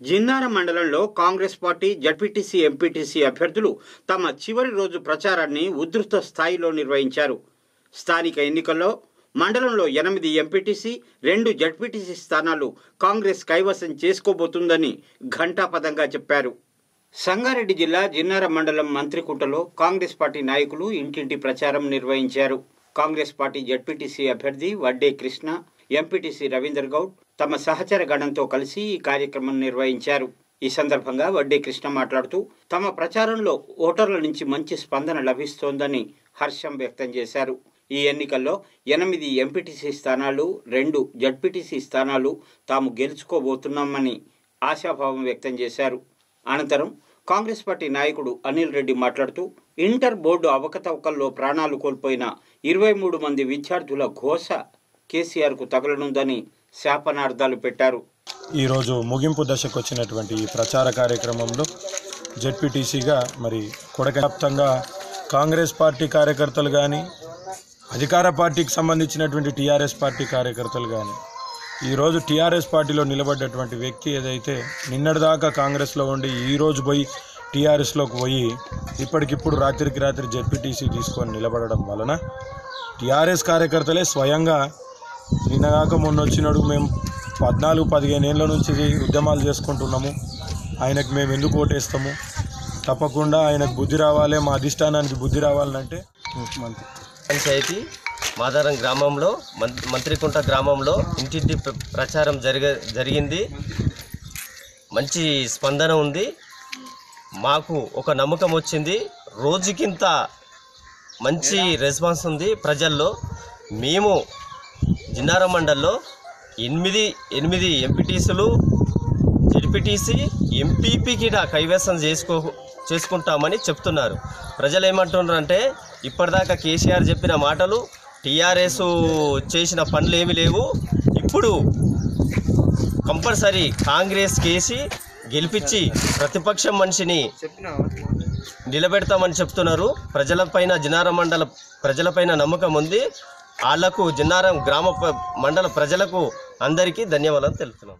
జిన్నార మండలంలో Congress party ZPTC MPTC అభ్యర్థులు తమ చివరి రోజు ప్రచారాన్ని ఉధృత స్థాయిలో నిర్వహించారు. స్థానిక ఎన్నికల్లో మండలంలో ఎనిమిది ఎంపీటీసీ రెండు జడ్పీటీసీ స్థానాలు కాంగ్రెస్ కైవసం చేసుకోబోతుందని ఘంటాపదంగా చెప్పారు. సంగారెడ్డి జిల్లా జిన్నార మండలం మంత్రికుంటలో కాంగ్రెస్ పార్టీ నాయకులు ఇంటింటి ప్రచారం నిర్వహించారు. కాంగ్రెస్ పార్టీ జడ్పీటీసీ అభ్యర్థి వడ్డే కృష్ణ ఎంపీటీసీ రవీందర్ గౌడ్ తమ సహచర గణంతో కలిసి ఈ కార్యక్రమం నిర్వహించారు. ఈ సందర్భంగా వడ్డీ కృష్ణ మాట్లాడుతూ తమ ప్రచారంలో ఓటర్ల నుంచి మంచి స్పందన లభిస్తోందని హర్షం వ్యక్తం చేశారు. ఈ ఎన్నికల్లో ఎనిమిది ఎంపీటీసీ స్థానాలు రెండు జడ్పీటీసీ స్థానాలు తాము గెలుచుకోబోతున్నామని ఆశాభావం వ్యక్తం చేశారు. అనంతరం కాంగ్రెస్ పార్టీ నాయకుడు అనిల్ రెడ్డి మాట్లాడుతూ ఇంటర్ బోర్డు అవకతవకల్లో ప్రాణాలు కోల్పోయిన ఇరవై మూడు మంది విద్యార్థుల ఘోష కేసీఆర్కు తగలనుందని శాపనార్థాలు పెట్టారు. ఈరోజు ముగింపు దశకు వచ్చినటువంటి ఈ ప్రచార కార్యక్రమంలో జెడ్పీటీసీగా మరి కొడకవ్యాప్తంగా కాంగ్రెస్ పార్టీ కార్యకర్తలు కానీ అధికార పార్టీకి సంబంధించినటువంటి టీఆర్ఎస్ పార్టీ కార్యకర్తలు కానీ ఈరోజు టీఆర్ఎస్ పార్టీలో నిలబడ్డటువంటి వ్యక్తి ఏదైతే నిన్నటిదాకా కాంగ్రెస్లో ఉండి ఈరోజు పోయి టీఆర్ఎస్లోకి పోయి ఇప్పటికిప్పుడు రాత్రికి రాత్రి జెడ్పీటీసీ తీసుకొని నిలబడడం వలన టీఆర్ఎస్ కార్యకర్తలే స్వయంగా నిన్నగాక మొన్న వచ్చినాడు మేము పద్నాలుగు పదిహేను ఏళ్ళ నుంచి ఉద్యమాలు చేసుకుంటున్నాము. ఆయనకు మేము ఎందుకు ఓటేస్తాము? తప్పకుండా ఆయనకు బుద్ధి రావాలి మా అధిష్టానానికి బుద్ధి రావాలంటే మంత్రి పంచాయతీ మాదారం గ్రామంలో మం- మంత్రికుంట గ్రామంలో ఇంటింటి ప్ర- ప్రచారం జరిగ జరిగింది. మంచి స్పందన ఉంది. మాకు ఒక నమ్మకం వచ్చింది. రోజుకింత మంచి రెస్పాన్స్ ఉంది ప్రజల్లో. మేము జిన్నారం మండల్లో ఎనిమిది ఎనిమిది ఎంపీటీసీలు జడ్పీటీసీ ఎంపీపీకి కైవేసం కైవసం చేసుకో చేసుకుంటామని చెప్తున్నారు. ప్రజలు ఏమంటున్నారు అంటే ఇప్పటిదాకా కేసీఆర్ చెప్పిన మాటలు టీఆర్ఎస్ చేసిన పనులు ఏమీ లేవు. ఇప్పుడు కంపల్సరీ కాంగ్రెస్ కేసి గెలిపించి ప్రతిపక్షం మనిషిని నిలబెడతామని చెప్తున్నారు. ప్రజలపైన జినార మండల ప్రజలపైన నమ్మకం ఉంది. వాళ్ళకు జిన్నారం గ్రామ మండల ప్రజలకు అందరికీ ధన్యవాదాలు తెలుపుతున్నాం.